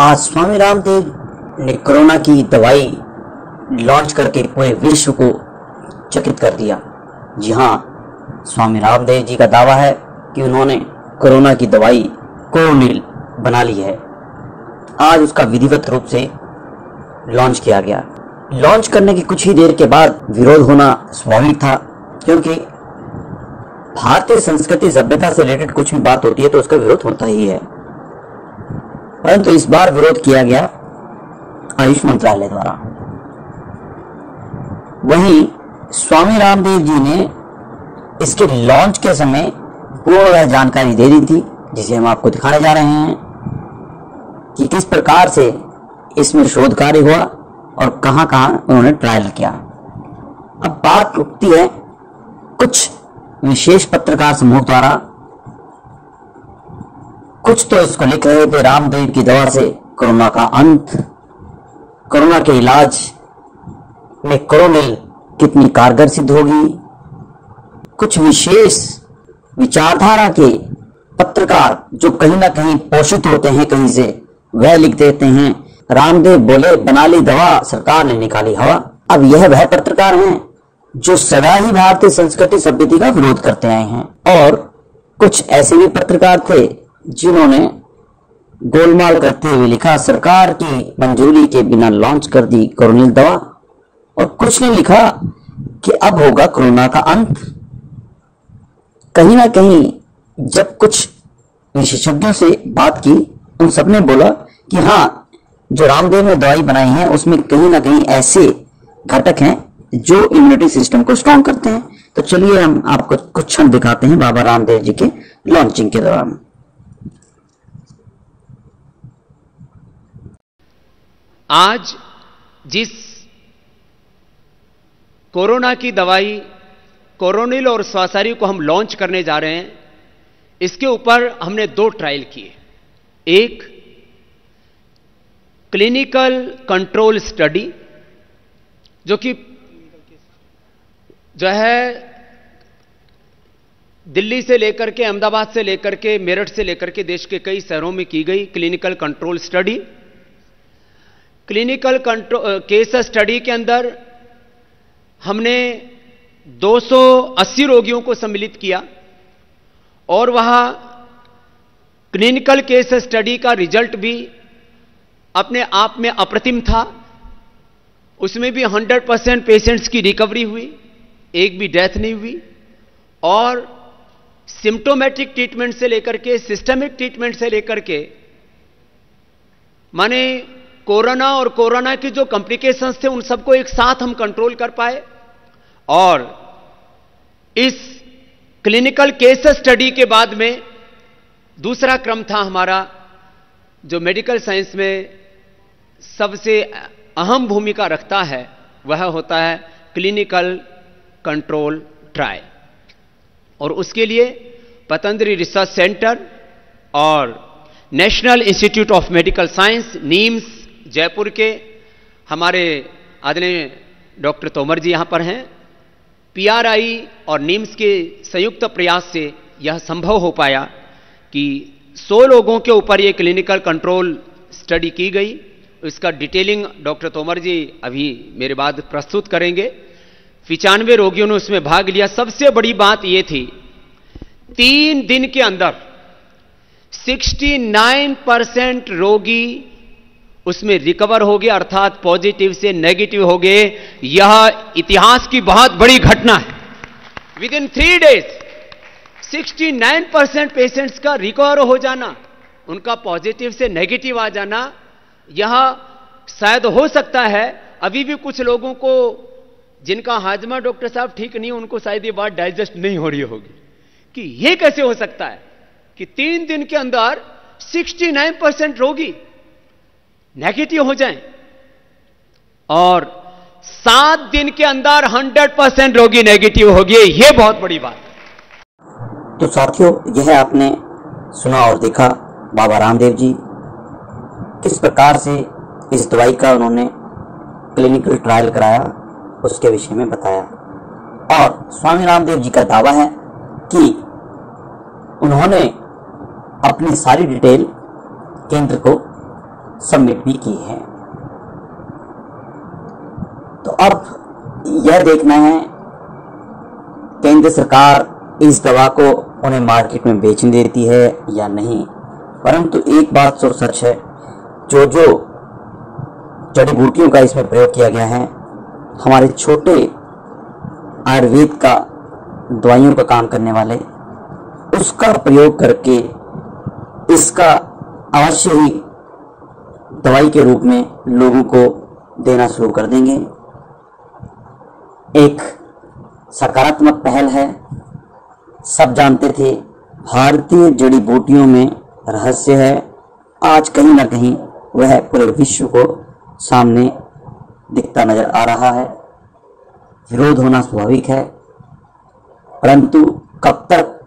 आज स्वामी रामदेव ने कोरोना की दवाई लॉन्च करके पूरे विश्व को चकित कर दिया। जी हाँ स्वामी रामदेव जी का दावा है कि उन्होंने कोरोना की दवाई कोरोनिल बना ली है। आज उसका विधिवत रूप से लॉन्च किया गया। लॉन्च करने की कुछ ही देर के बाद विरोध होना स्वाभाविक था, क्योंकि भारतीय संस्कृति सभ्यता से रिलेटेड कुछ भी बात होती है तो उसका विरोध होता ही है। परंतु इस बार विरोध किया गया आयुष मंत्रालय द्वारा। वहीं स्वामी रामदेव जी ने इसके लॉन्च के समय पूर्ण जानकारी दे दी थी, जिसे हम आपको दिखाने जा रहे हैं, कि किस प्रकार से इसमें शोध कार्य हुआ और कहाँ कहाँ उन्होंने ट्रायल किया। अब बात उठती है कुछ विशेष पत्रकार समूह द्वारा कुछ तो इसको लिख रहे थे रामदेव की दवा से कोरोना का अंत, कोरोना के इलाज में कोरोनिल कितनी कारगर सिद्ध होगी। कुछ विशेष विचारधारा के पत्रकार जो कहीं ना कहीं पोषित होते हैं, कहीं से वह लिख देते हैं, रामदेव बोले, बना ली दवा, सरकार ने निकाली हवा। अब यह वह पत्रकार हैं जो सदा ही भारतीय संस्कृति सभ्यता का विरोध करते आए हैं। और कुछ ऐसे भी पत्रकार थे जिन्होंने गोलमाल करते हुए लिखा, सरकार की मंजूरी के बिना लॉन्च कर दी कोरोनिल दवा। और कुछ ने लिखा कि अब होगा कोरोना का अंत। कहीं ना कहीं जब कुछ विशेषज्ञों से बात की, उन सबने बोला कि हाँ जो रामदेव ने दवाई बनाई है, उसमें कहीं ना कहीं ऐसे घटक हैं जो इम्यूनिटी सिस्टम को स्ट्रॉन्ग करते हैं। तो चलिए हम आपको कुछ क्षण दिखाते हैं बाबा रामदेव जी के लॉन्चिंग के दौरान। आज जिस कोरोना की दवाई, कोरोनिल और स्वासारी को हम लॉन्च करने जा रहे हैं, इसके ऊपर हमने दो ट्रायल किए। एक क्लिनिकल कंट्रोल स्टडी जो कि जो है दिल्ली से लेकर के, अहमदाबाद से लेकर के, मेरठ से लेकर के, देश के कई शहरों में की गई clinical control study clinical control case study के अंदर हमने 280 रोगियों को सम्मिलित किया और वहाँ क्लिनिकल केस स्टडी का रिज़ल्ट भी अपने आप में अप्रतिम था। उसमें भी 100 परसेंट पेशेंट्स की रिकवरी हुई, एक भी डेथ नहीं हुई और सिम्टोमेटिक ट्रीटमेंट से लेकर के, सिस्टमिक ट्रीटमेंट से लेकर के, माने कोरोना और कोरोना की जो कॉम्प्लिकेशंस थे, उन सबको एक साथ हम कंट्रोल कर पाए और इस क्लिनिकल केस स्टडी के बाद में दूसरा क्रम था हमारा, जो मेडिकल साइंस में सबसे अहम भूमिका रखता है, वह होता है क्लिनिकल कंट्रोल ट्रायल और उसके लिए पतंजलि रिसर्च सेंटर और national institute of medical science, NIMS Jaipur के हमारे आदरणीय डॉक्टर तोमर जी यहाँ पर हैं। पीआरआई और नीम्स के संयुक्त प्रयास से यह संभव हो पाया कि 100 लोगों के ऊपर ये क्लिनिकल कंट्रोल स्टडी की गई। इसका डिटेलिंग डॉक्टर तोमर जी अभी मेरे बाद प्रस्तुत करेंगे। पिचानवे रोगियों ने उसमें भाग लिया। सबसे बड़ी बात यह थी, तीन दिन के अंदर 69 परसेंट रोगी उसमें रिकवर हो गए अर्थात पॉजिटिव से नेगेटिव हो गए यह इतिहास की बहुत बड़ी घटना है। Within three days 69 percent patients का रिकवर हो जाना, उनका पॉजिटिव से नेगेटिव आ जाना, यह शायद हो सकता है, अभी भी कुछ लोगों को जिनका हाजमा डॉक्टर साहब ठीक नहीं, उनको शायद ये बात डाइजेस्ट नहीं हो रही होगी। कि यह कैसे हो सकता है कि तीन दिन के अंदर 69 परसेंट रोगी नेगेटिव हो जाएँ। और सात दिन के अंदर 100 परसेंट रोगी नेगेटिव हो गए यह बहुत बड़ी बात तो साथियों, यह आपने सुना और देखा, बाबा रामदेव जी, किस प्रकार से इस दवाई का उन्होंने क्लिनिकल ट्रायल कराया, उसके विषय में बताया। और स्वामी रामदेव जी का दावा है कि उन्होंने अपनी सारी डिटेल केंद्र को सबमिट भी की है। तो अब यह देखना है, केंद्र सरकार इस दवा को उन्हें मार्केट में बेचने देती है या नहीं? परंतु एक बात तो सच है जो जो जड़ी बूटियों का इसमें प्रयोग किया गया है, हमारे छोटे आयुर्वेद का, दवाइयों का काम करने वाले, उसका प्रयोग करके इसका अवश्य ही दवाई के रूप में लोगों को देना शुरू कर देंगे। एक सकारात्मक पहल है। सब जानते थे, भारतीय जड़ी बूटियों में रहस्य है। आज कहीं ना कहीं वह पूरे विश्व को सामने दिखता नज़र आ रहा है। विरोध होना स्वाभाविक है, परंतु कब तक